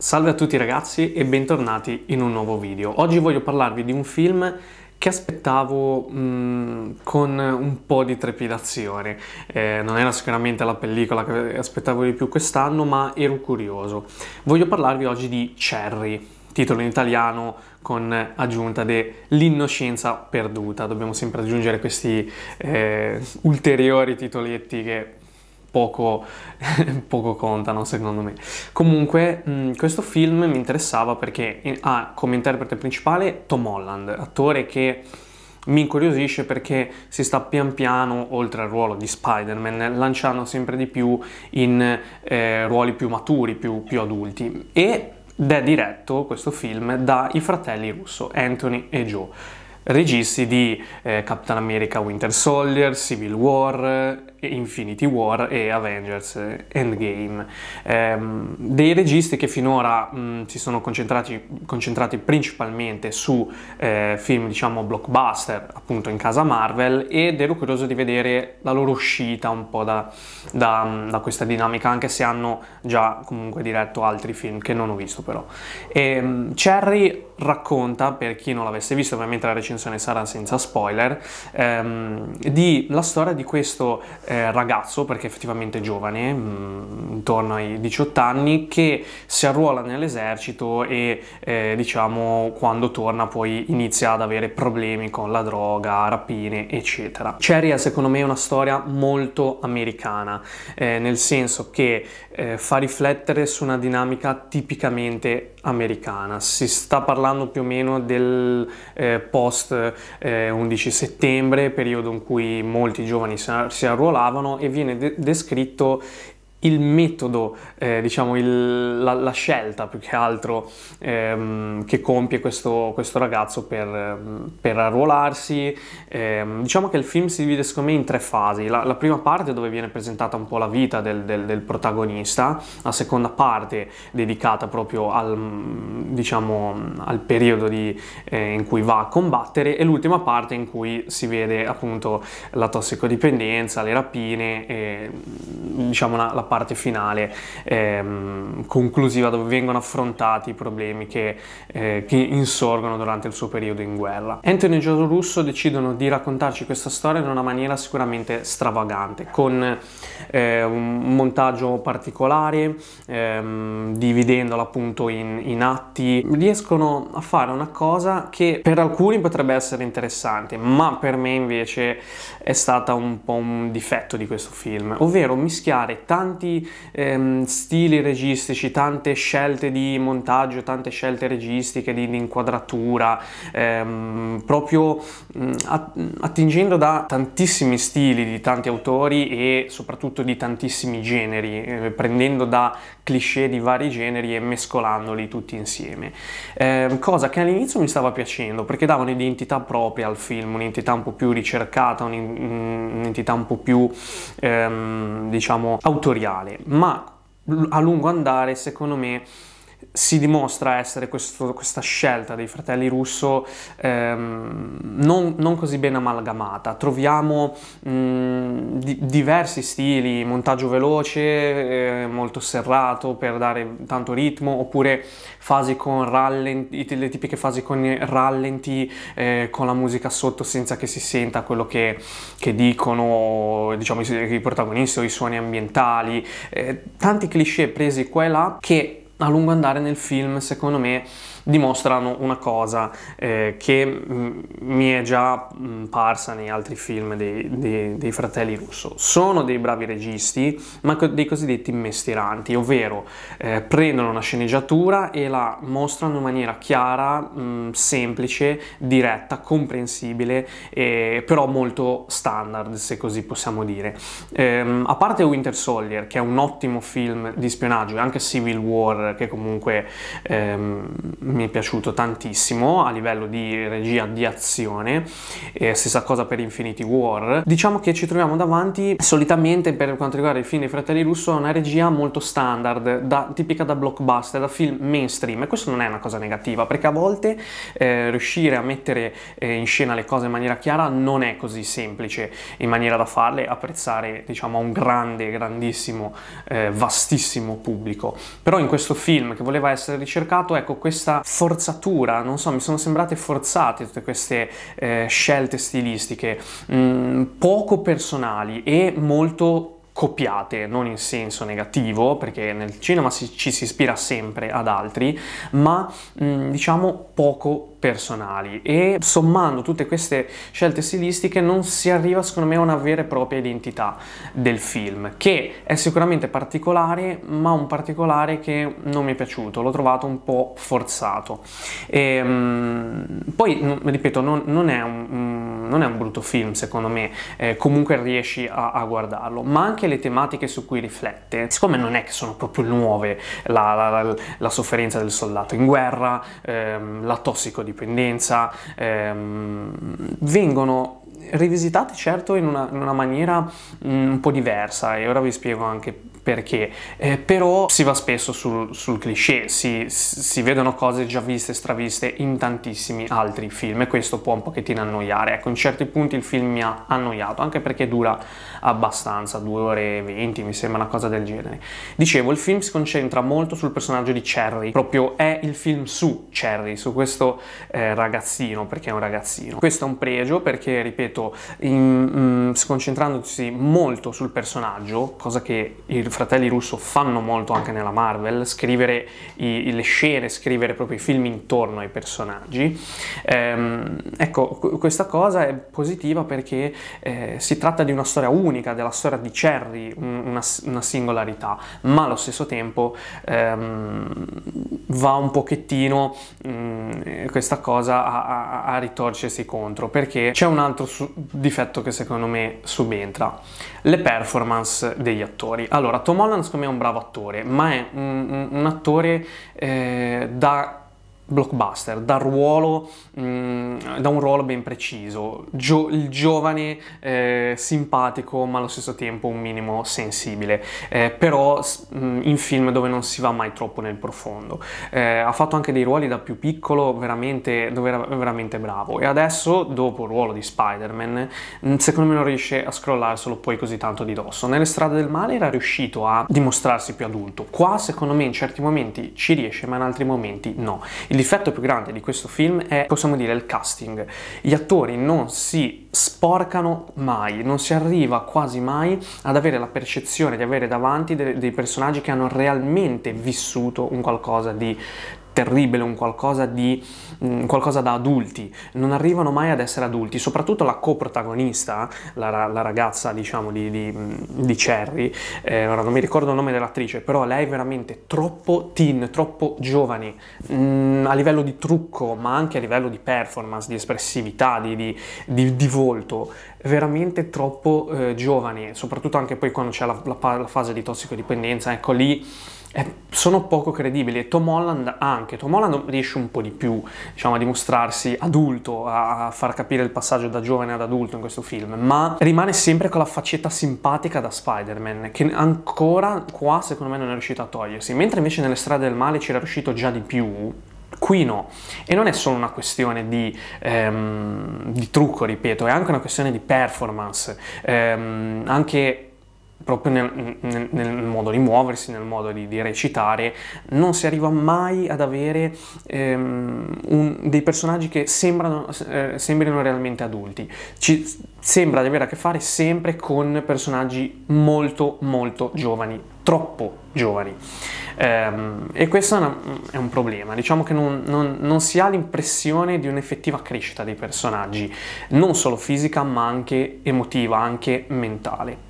Salve a tutti ragazzi e bentornati in un nuovo video. Oggi voglio parlarvi di un film che aspettavo mh, mm, con un po' di trepidazione. Eh, non era sicuramente la pellicola che aspettavo di più quest'anno, ma ero curioso. Voglio parlarvi oggi di Cherry, titolo in italiano con aggiunta dell'innoscenza perduta. Dobbiamo sempre aggiungere questi eh, ulteriori titoletti che poco, poco contano secondo me. Comunque mh, questo film mi interessava perché ha come interprete principale Tom Holland, attore che mi incuriosisce perché si sta pian piano, oltre al ruolo di Spider-Man, lanciando sempre di più in eh, ruoli più maturi, più, più adulti. Ed è diretto questo film dai fratelli Russo, Anthony e Joe registi di eh, Captain America Winter Soldier, Civil War, Infinity War e Avengers Endgame. Ehm, dei registi che finora mh, si sono concentrati, concentrati principalmente su eh, film diciamo blockbuster appunto in casa Marvel ed ero curioso di vedere la loro uscita un po' da, da, da questa dinamica anche se hanno già comunque diretto altri film che non ho visto però. Ehm, Cherry racconta, per chi non l'avesse visto, ovviamente la recensione sarà senza spoiler, ehm, di la storia di questo eh, ragazzo, perché effettivamente è giovane, mh, mm, intorno ai 18 anni, che si arruola nell'esercito e eh, diciamo quando torna poi inizia ad avere problemi con la droga, rapine, eccetera. Cherry è secondo me una storia molto americana, eh, nel senso che eh, fa riflettere su una dinamica tipicamente americana. Si sta parlando più o meno del eh, post eh, 11 settembre, periodo in cui molti giovani si arruolavano e viene de- descritto il metodo, eh, diciamo il, la, la, scelta più che altro ehm, che compie questo, questo ragazzo per, per arruolarsi. Ehm, diciamo che il film si divide secondo me in tre fasi. La, la prima parte dove viene presentata un po' la vita del, del, del protagonista, la seconda parte dedicata proprio al, diciamo, al periodo di, eh, in cui va a combattere e l'ultima parte in cui si vede appunto la tossicodipendenza, le rapine e diciamo la parte finale ehm, conclusiva dove vengono affrontati i problemi che, eh, che, insorgono durante il suo periodo in guerra. Anthony e Joe Russo decidono di raccontarci questa storia in una maniera sicuramente stravagante, con eh, un montaggio particolare, ehm, dividendola appunto in, in atti, riescono a fare una cosa che per alcuni potrebbe essere interessante, ma per me invece è stata un po' un difetto di questo film, ovvero mischiare tanti tanti ehm, stili registici, tante scelte di montaggio, tante scelte registiche di, di inquadratura, ehm, proprio mh, attingendo da tantissimi stili di tanti autori e soprattutto di tantissimi generi, eh, prendendo da cliché di vari generi e mescolandoli tutti insieme. Eh, cosa che all'inizio mi stava piacendo perché dava un'identità propria al film, un'identità un po' più ricercata, un'identità un po' più ehm, diciamo autoriale mondiale, ma a lungo andare secondo me si dimostra essere questo, questa scelta dei fratelli Russo ehm, non, non, così ben amalgamata. Troviamo mh, di, diversi stili, montaggio veloce, eh, molto serrato per dare tanto ritmo, oppure fasi con rallenti, le tipiche fasi con rallenti, eh, con la musica sotto senza che si senta quello che, che dicono diciamo, i, i protagonisti o i suoni ambientali, eh, tanti cliché presi qua e là che a lungo andare nel film, secondo me, dimostrano una cosa eh, che mm, mi è già mh, mm, parsa nei altri film dei, dei, dei, fratelli Russo. Sono dei bravi registi, ma dei cosiddetti mestieranti, ovvero eh, prendono una sceneggiatura e la mostrano in maniera chiara, mh, mm, semplice, diretta, comprensibile, eh, però molto standard, se così possiamo dire. Ehm, a parte Winter Soldier, che è un ottimo film di spionaggio, e anche Civil War, che comunque ehm, mi è piaciuto tantissimo a livello di regia di azione, e stessa cosa per Infinity War. Diciamo che ci troviamo davanti solitamente per quanto riguarda i film dei fratelli Russo una regia molto standard, da, tipica da blockbuster, da film mainstream e questo non è una cosa negativa perché a volte eh, riuscire a mettere eh, in scena le cose in maniera chiara non è così semplice in maniera da farle apprezzare diciamo a un grande, grandissimo, eh, vastissimo pubblico. Però in questo film che voleva essere ricercato, ecco questa forzatura, non so, mi sono sembrate forzate tutte queste eh, scelte stilistiche, mh, mm, poco personali e molto copiate, non in senso negativo, perché nel cinema si, ci si ispira sempre ad altri, ma mh, mm, diciamo poco personali. E sommando tutte queste scelte stilistiche non si arriva secondo me a una vera e propria identità del film che è sicuramente particolare ma un particolare che non mi è piaciuto. L'ho trovato un po' forzato. E, um, poi ripeto non, non, è un, um, non, è un, brutto film secondo me eh, comunque riesci a, a, guardarlo ma anche le tematiche su cui riflette siccome non è che sono proprio nuove la, la, la, la sofferenza del soldato in guerra ehm, la tossico dipendenza, ehm, vengono rivisitati certo in una, in una maniera mm, un po' diversa e ora vi spiego anche perché, eh, però si va spesso sul, sul cliché, si, si, vedono cose già viste, straviste in tantissimi altri film e questo può un pochettino annoiare. Ecco, in certi punti il film mi ha annoiato, anche perché dura abbastanza, 2 ore e 20, mi sembra una cosa del genere. Dicevo, il film si concentra molto sul personaggio di Cherry, proprio è il film su Cherry, su questo eh, ragazzino, perché è un ragazzino. Questo è un pregio perché, ripeto, in, mm, concentrandosi molto sul personaggio, cosa che il fratelli Russo fanno molto anche nella Marvel, scrivere i, le scene, scrivere proprio i film intorno ai personaggi. Ehm, ecco, questa cosa è positiva perché eh, si tratta di una storia unica, della storia di Cherry, una, una singolarità, ma allo stesso tempo ehm, va un pochettino mh, mm, questa cosa a, a, a, ritorcersi contro, perché c'è un altro su- difetto che secondo me subentra, le performance degli attori. Allora, Tom Holland secondo me è un bravo attore, ma è un, un, attore eh, da blockbuster, da, ruolo, mh, mm, da un ruolo ben preciso, Gio- il giovane eh, simpatico ma allo stesso tempo un minimo sensibile, eh, però mh, mm, in film dove non si va mai troppo nel profondo. Eh, ha fatto anche dei ruoli da più piccolo veramente, dove era veramente bravo e adesso dopo il ruolo di Spider-Man mm, secondo me non riesce a scrollarselo poi così tanto di dosso. Nelle strade del male era riuscito a dimostrarsi più adulto, qua secondo me in certi momenti ci riesce ma in altri momenti no. Il difetto più grande di questo film è, possiamo dire, il casting. Gli attori non si sporcano mai, non si arriva quasi mai ad avere la percezione di avere davanti dei, dei personaggi che hanno realmente vissuto un qualcosa di terribile, un qualcosa, di, un qualcosa da adulti, non arrivano mai ad essere adulti, soprattutto la coprotagonista, la, la ragazza diciamo di, di, di Cherry, eh, ora non mi ricordo il nome dell'attrice, però lei è veramente troppo teen, troppo giovane, mh, mm, a livello di trucco, ma anche a livello di performance, di espressività, di, di, volto, veramente troppo eh, giovane, soprattutto anche poi quando c'è la, la, la fase di tossicodipendenza, ecco lì sono poco credibili. E Tom Holland anche, Tom Holland riesce un po' di più diciamo, a dimostrarsi adulto, a, far capire il passaggio da giovane ad adulto in questo film, ma rimane sempre con la faccetta simpatica da Spider-Man, che ancora qua secondo me non è riuscito a togliersi, mentre invece nelle strade del male c'era riuscito già di più, Qui no, e non è solo una questione di, ehm, di trucco, ripeto, è anche una questione di performance, ehm, anche proprio nel, nel, nel, modo di muoversi, nel modo di, di, recitare, non si arriva mai ad avere ehm, un, dei personaggi che sembrano, eh, sembrino realmente adulti. Ci sembra di avere a che fare sempre con personaggi molto molto giovani, troppo giovani. Ehm, e questo è, una, è, un problema, diciamo che non, non, non si ha l'impressione di un'effettiva crescita dei personaggi, non solo fisica ma anche emotiva, anche mentale.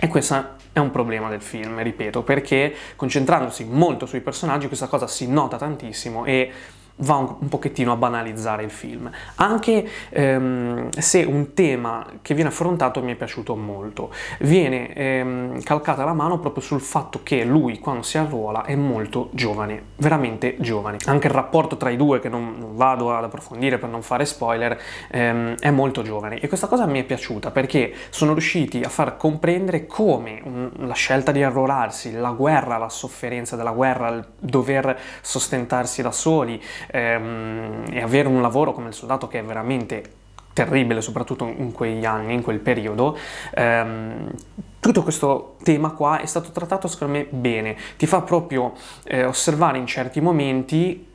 E questo è un problema del film, ripeto, perché concentrandosi molto sui personaggi questa cosa si nota tantissimo e va un, pochettino a banalizzare il film, anche ehm, se un tema che viene affrontato mi è piaciuto molto. Viene ehm, calcata la mano proprio sul fatto che lui quando si arruola è molto giovane, veramente giovane. Anche il rapporto tra i due, che non, non vado ad approfondire per non fare spoiler, ehm, è molto giovane e questa cosa mi è piaciuta perché sono riusciti a far comprendere come un, la scelta di arruolarsi, la guerra, la sofferenza della guerra, il dover sostentarsi da soli, ehm, e avere un lavoro come il soldato che è veramente terribile, soprattutto in quegli anni, in quel periodo, ehm, tutto questo tema qua è stato trattato secondo me bene, ti fa proprio eh, osservare in certi momenti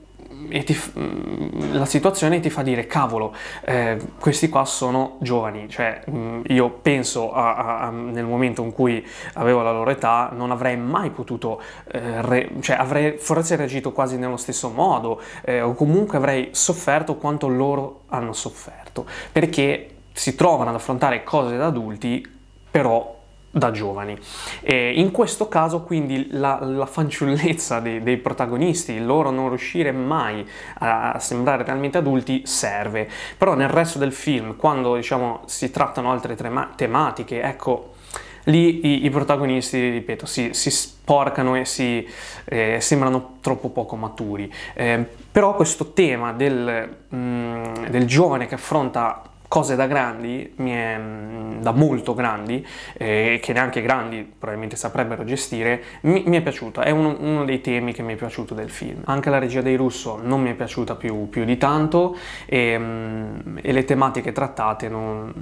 e ti, mm, la situazione ti fa dire cavolo eh, questi qua sono giovani cioè mm, io penso a, a, a, nel momento in cui avevo la loro età non avrei mai potuto eh, re, cioè avrei forse reagito quasi nello stesso modo eh, o comunque avrei sofferto quanto loro hanno sofferto. Perché si trovano ad affrontare cose da adulti però da giovani. E in questo caso quindi la, la fanciullezza dei, dei, protagonisti, il loro non riuscire mai a sembrare realmente adulti serve, però nel resto del film, quando diciamo si trattano altre tema- tematiche, ecco, lì i, i, protagonisti, ripeto, si, si sporcano e si eh, sembrano troppo poco maturi. Eh, però questo tema del, mm, del giovane che affronta cose da grandi, mm, da molto grandi, eh, che neanche grandi probabilmente saprebbero gestire, mi, mi è piaciuto, è uno, uno, dei temi che mi è piaciuto del film. Anche la regia dei Russo non mi è piaciuta più, più di tanto e, mm, e le tematiche trattate non,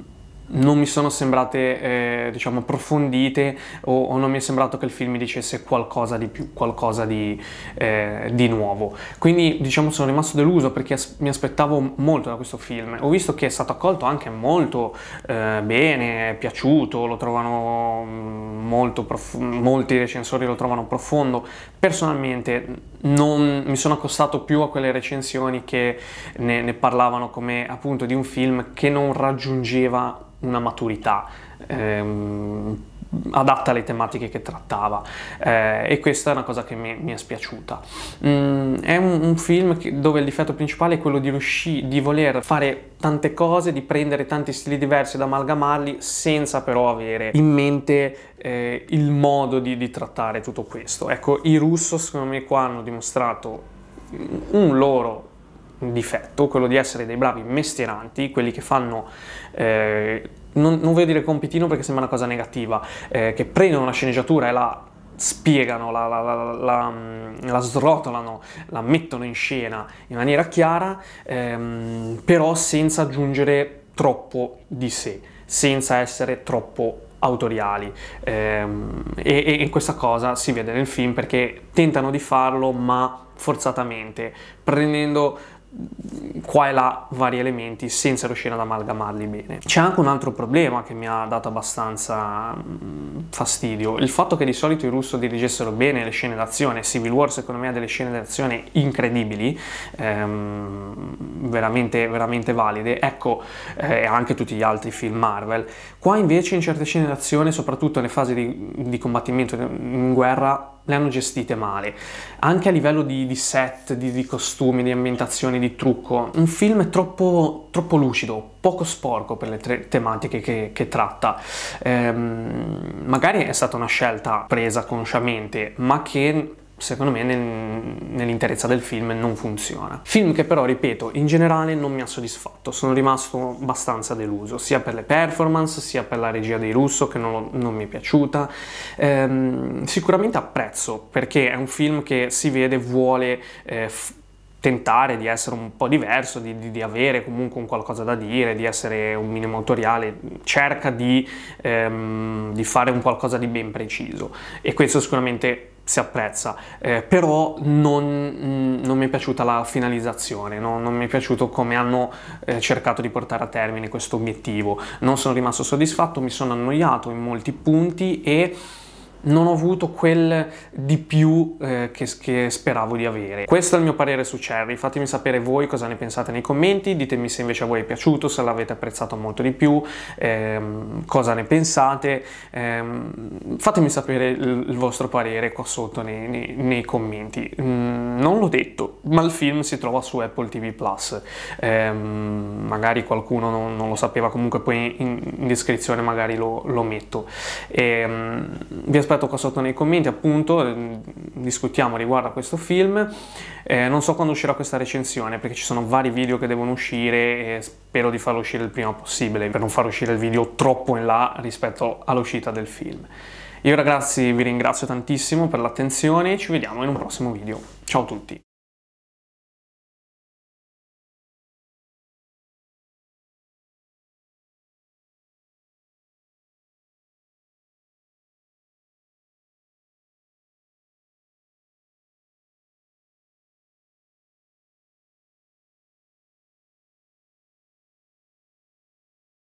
non mi sono sembrate eh, diciamo approfondite o, o, non mi è sembrato che il film mi dicesse qualcosa di più, qualcosa di, eh, di nuovo. Quindi diciamo sono rimasto deluso perché as- mi aspettavo molto da questo film. Ho visto che è stato accolto anche molto eh, bene, è piaciuto, lo trovano mm, molto prof- molti recensori lo trovano profondo. Personalmente non mi sono accostato più a quelle recensioni che ne, ne parlavano come appunto di un film che non raggiungeva una maturità ehm, adatta alle tematiche che trattava eh, e questa è una cosa che mi, mi è spiaciuta. Mm, è un, un film che, dove il difetto principale è quello di, riuscire, di voler fare tante cose, di prendere tanti stili diversi ed amalgamarli senza però avere in mente eh, il modo di, di trattare tutto questo. Ecco, i russo secondo me qua hanno dimostrato un loro difetto, quello di essere dei bravi mestieranti, quelli che fanno, eh, non, non, voglio dire compitino perché sembra una cosa negativa, eh, che prendono una sceneggiatura e la spiegano, la, la, la, la, srotolano, la mettono in scena in maniera chiara, ehm, però senza aggiungere troppo di sé, senza essere troppo autoriali. Ehm, e, e questa cosa si vede nel film perché tentano di farlo ma forzatamente prendendo qua e là vari elementi senza riuscire ad amalgamarli bene. C'è anche un altro problema che mi ha dato abbastanza fastidio, il fatto che di solito i russo dirigessero bene le scene d'azione, Civil War secondo me ha delle scene d'azione incredibili, ehm, veramente, veramente valide, ecco, eh, anche tutti gli altri film Marvel. Qua invece in certe scene d'azione, soprattutto nelle fasi di, di combattimento in guerra, le hanno gestite male, anche a livello di, di set, di, di, costumi, di ambientazioni, di trucco. Un film è troppo, troppo lucido, poco sporco per le tre tematiche che, che tratta. Ehm, magari è stata una scelta presa consciamente, ma che secondo me nel, nell'interezza del film non funziona. Film che però, ripeto, in generale non mi ha soddisfatto, sono rimasto abbastanza deluso, sia per le performance, sia per la regia dei Russo che non, non mi è piaciuta. Ehm, sicuramente apprezzo perché è un film che si vede vuole eh, f- tentare di essere un po' diverso, di, di, di, avere comunque un qualcosa da dire, di essere un minimo autoriale, cerca di, ehm, di fare un qualcosa di ben preciso e questo sicuramente si apprezza, eh, però non, mm, non, mi è piaciuta la finalizzazione, no? non mi è piaciuto come hanno eh, cercato di portare a termine questo obiettivo, non sono rimasto soddisfatto, mi sono annoiato in molti punti e non ho avuto quel di più eh, che, che, speravo di avere. Questo è il mio parere su Cherry, fatemi sapere voi cosa ne pensate nei commenti, ditemi se invece a voi è piaciuto, se l'avete apprezzato molto di più, ehm, cosa ne pensate, ehm, fatemi sapere il, il, vostro parere qua sotto nei, nei, nei commenti. Mm, non l'ho detto, ma il film si trova su Apple TV Plus, ehm, magari qualcuno non, non, lo sapeva, comunque poi in, in descrizione magari lo, lo metto. Ehm, vi aspetto qua sotto nei commenti appunto, eh, discutiamo riguardo a questo film. Eh, non so quando uscirà questa recensione perché ci sono vari video che devono uscire e spero di farlo uscire il prima possibile per non far uscire il video troppo in là rispetto all'uscita del film. Io ragazzi vi ringrazio tantissimo per l'attenzione e ci vediamo in un prossimo video. Ciao a tutti!